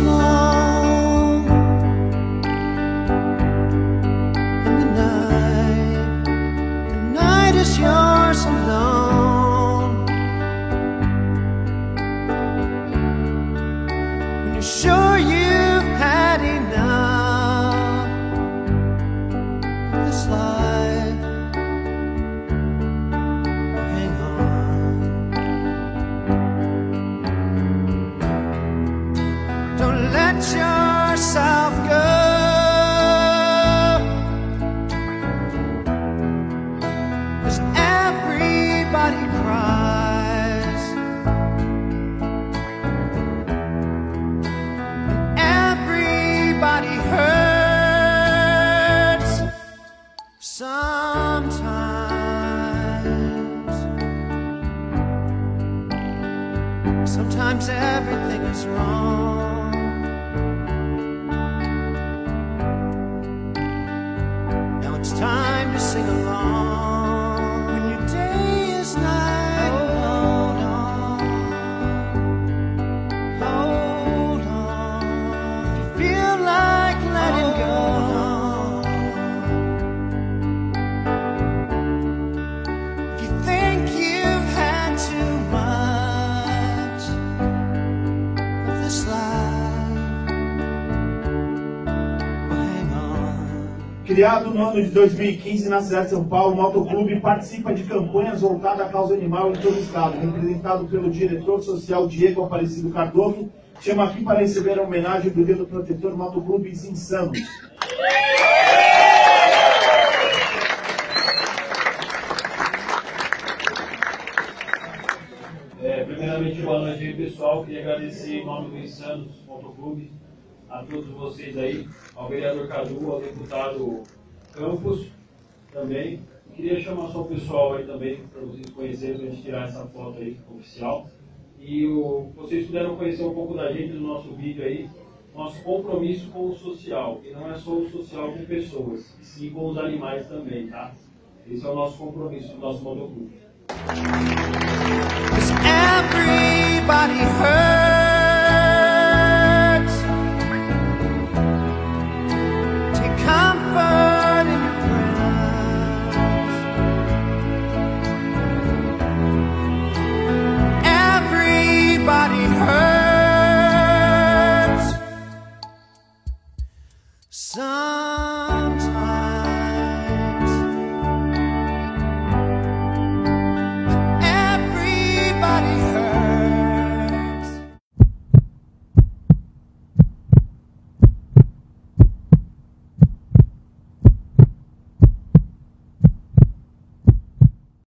long. The night the night is yours alone. Show Sometimes everything is wrong. Criado no ano de 2015 na cidade de São Paulo, o Motoclube participa de campanhas voltadas à causa animal em todo o estado, representado pelo diretor social Diego Aparecido Cardoso, chama aqui para receber a homenagem do Dia do Protetor Motoclubes Insanos. É, primeiramente, boa noite pessoal. Queria agradecer em nome do Insanos Motoclube a todos vocês aí, ao vereador Cadu, ao deputado Campos também. Queria chamar só o pessoal aí também, para vocês conhecerem, para a gente tirar essa foto aí oficial. E o, vocês puderam conhecer um pouco da gente no nosso vídeo aí, nosso compromisso com o social. E não é só o social com pessoas, e sim com os animais também, tá? Esse é o nosso compromisso do nosso motoclube. Everybody hurts. come.